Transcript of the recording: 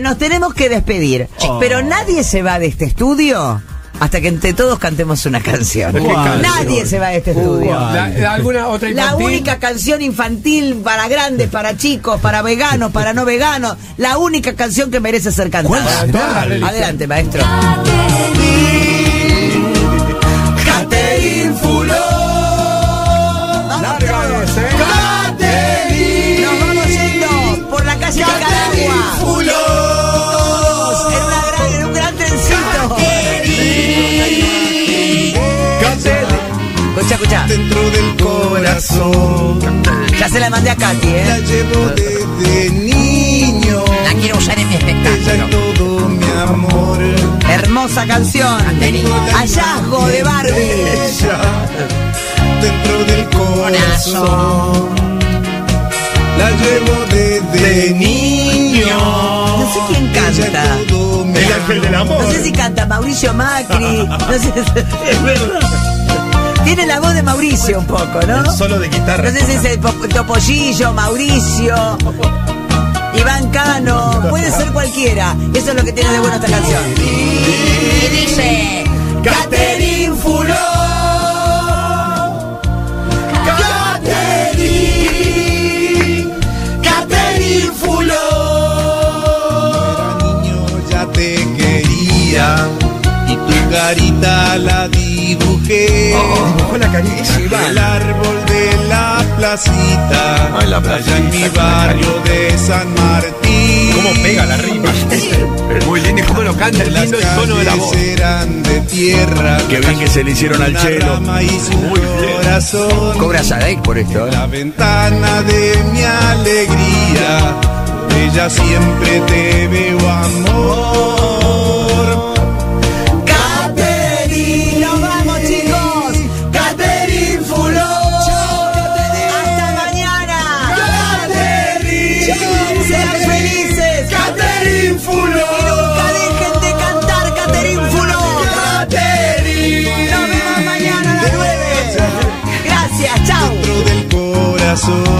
Nos tenemos que despedir, Oh. pero nadie se va de este estudio hasta que entre todos cantemos una canción. Nadie se va de este estudio. La- la- ¿Alguna otra La infantil? única canción infantil para grandes, para chicos, para veganos, para no veganos, la única canción que merece ser cantada. Adelante, maestro. Escucha, escucha. dentro del corazón. Ya se la mandé a Katy, La ¿eh? llevo desde niño. La quiero usar en mi Ella espectáculo. es todo mi amor. Hermosa canción. Hallazgo de Barbie. Ella dentro del corazón. La llevo desde niño. No sé quién canta. es El ángel del amor. No sé si canta Mauricio Macri. No sé. Tiene la voz de Mauricio un poco, ¿no? Solo de guitarra. No sé si es el Topollillo, Mauricio, Iván Cano, puede ser cualquiera. Eso es lo que tiene de bueno esta canción. Y dice, Catherine Fuló. Catherine, Catherine Fuló. Niño ya te quería y tu carita la dibujé. Carísima. El árbol de la placita, Ay, la allá en mi placita, barrio de San Martín. ¿Cómo pega la rima? Muy lindo y cómo lo canta el lindo el tono de la voz. de tierra. Qué bien que se le hicieron al chelo. Muy bien. corazón. Cobra Sadek por esto, ¿eh? La ventana de mi alegría, ella siempre te veo amor. Corazón.